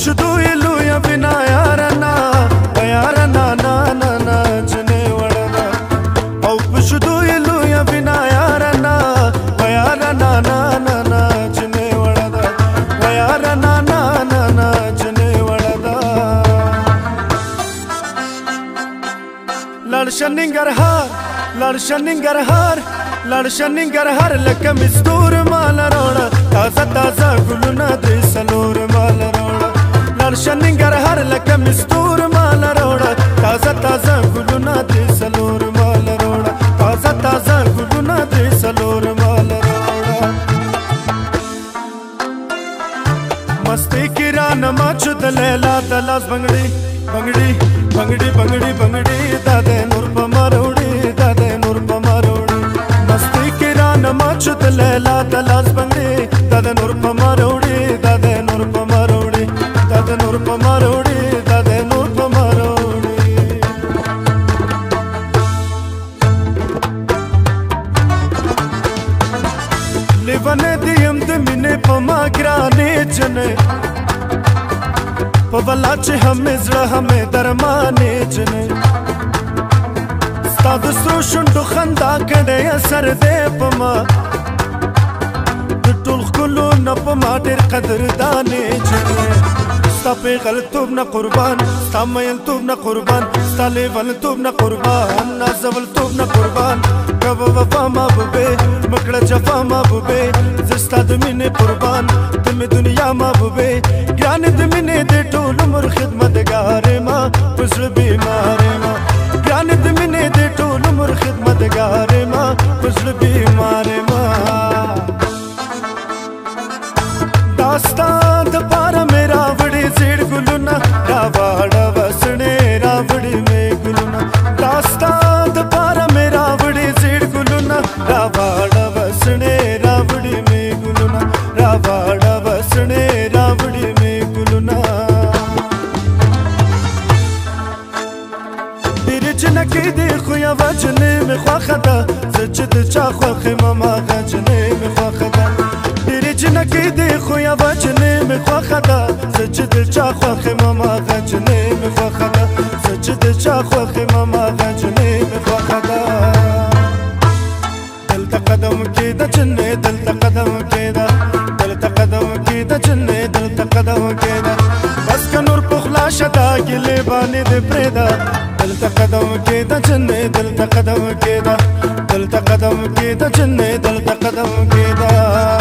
खुशबू लूया बिना यारना यारना ना ना नाचने वड़ना और खुशबू लूया बिना यारना यारना ना ना नाचने वड़दा यारना ना ना नाचने वड़दा लड़शनिंगर हार लड़शनिंगर हार लड़शनिंगर हार लक मजदूर माला रो مستی کې را نمچ د لیلا د لاس بنگړي بنگړي بنگړي بنگړي بنگړي دا د نور په مروړي دا د نور په مروړي مستی کې را نمچ د لیلا د لاس بنگړي د مینې په ما ګرانې جنې په ولا چې همې زړه همې درمانې جنې ستا د سرو شونډو خندا کړی اثر دی په ما د ټول ښکلو نه په ما ډېر قدردانې جنې ستا پیغلتوب نه قربان ستا میلتوب نه قربان ستا لیولتوب نه قربان نازولتوب نه قربان کبه وفا ما بوبې مکړه جفا ما بوبې زستا د مینې قربان ته مې دنیا محبوبې ګرانې د مینې د ټول عمر خدمتګارې ما په زړه بیمارې ما ګرانې د مینې د ټول عمر خدمتګارې ما په زړه بیمارې ما داستان راوړي مې ګلونه ډېرې چنکې دي خو یوه جنې مې خوښه ده زه چې د چا خوښ یم هماغه جنې مې خوښه ده ډېرې چنکې دي خو یوه جنې مې خوښه ده زه چې د چا خوښ یم هماغه جنې مې خوښه ده زه چې د چا خوښ یم هماغه جنې مې خوښه ده دلته قدم کې ده جنې دلته قدم کې ده دلته قدم کې ده جنې دلته خدا کېدا بس که نور په خلا شدا ګلې باندې دې پرېدا دلته قدم کېدا جنې دلته قدم کېدا دلته قدم کېدا جنې دلته قدم کېدا